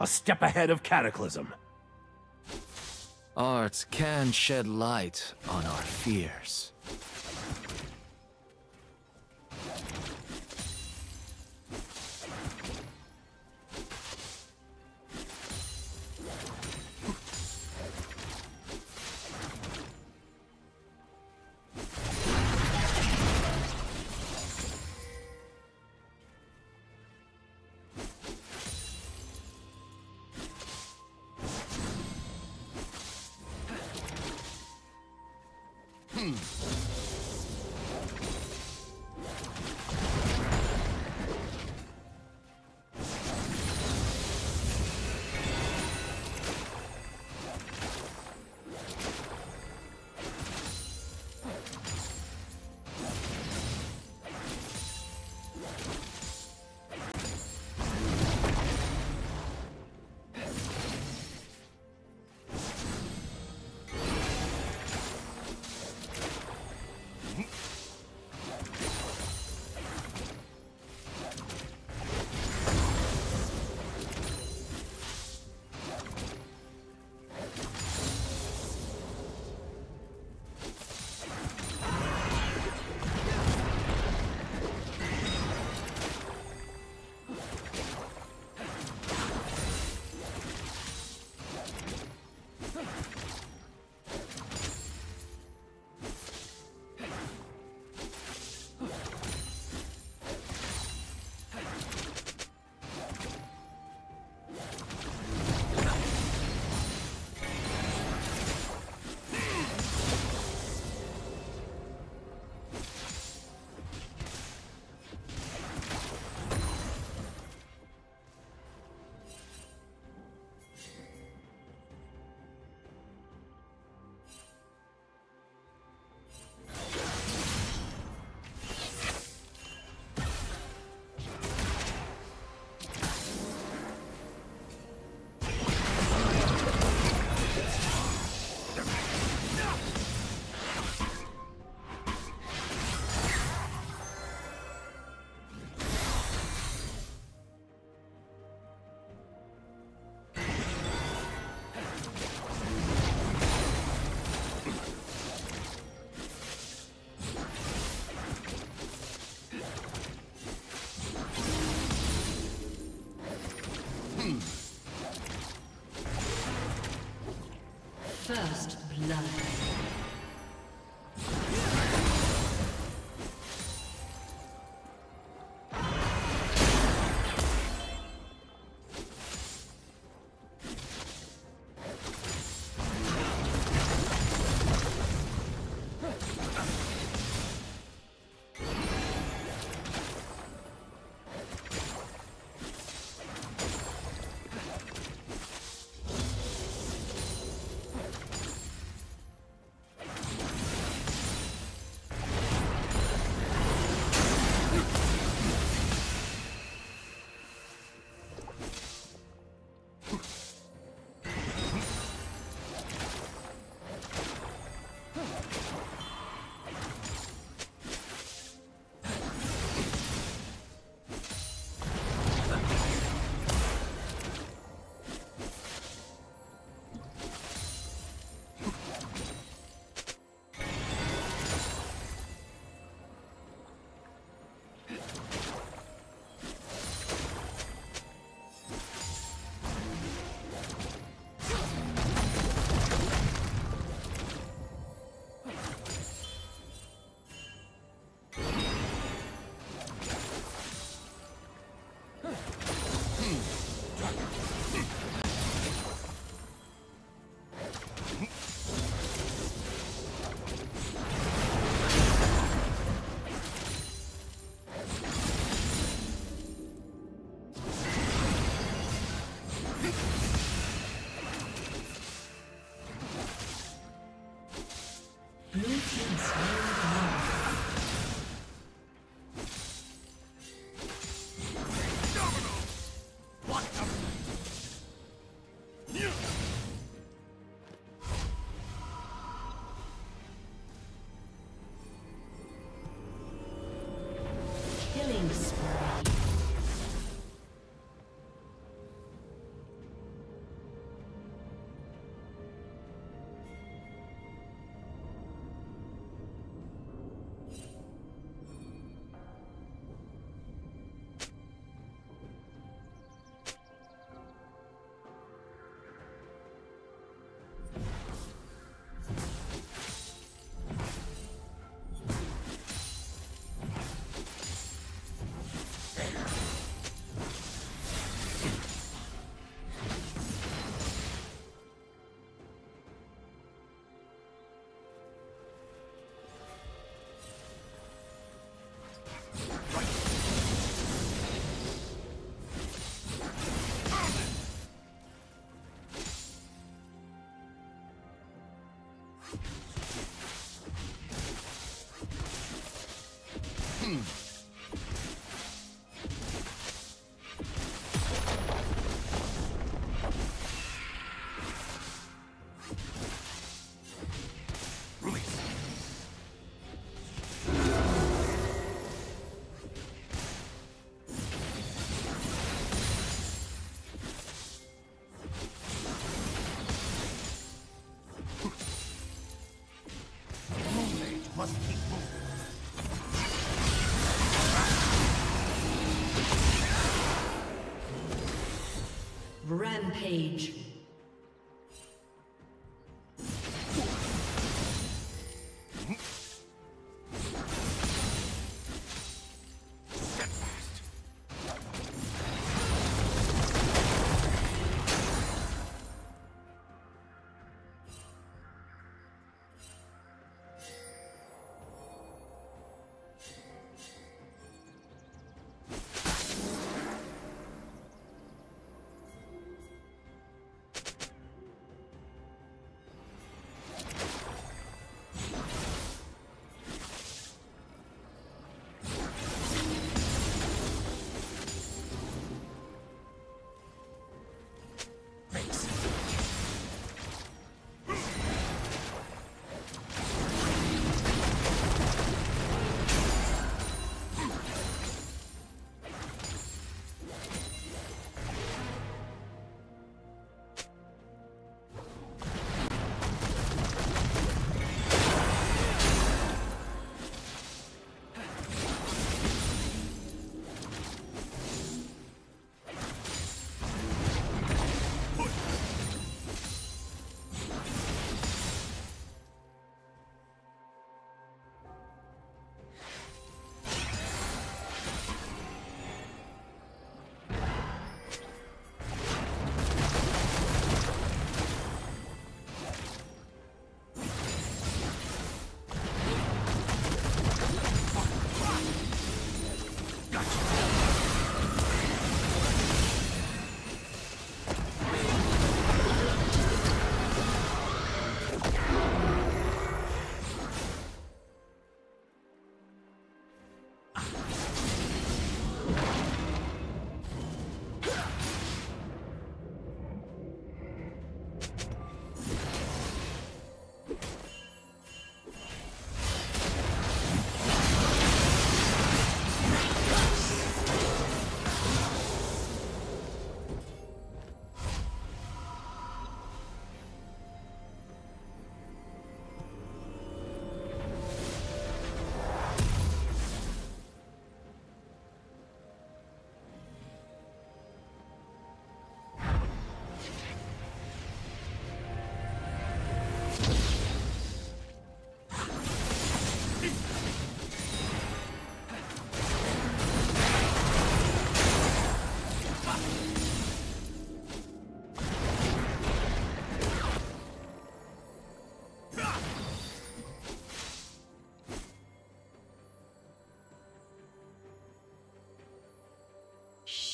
A step ahead of Cataclysm. Art can shed light on our fears. First Rampage.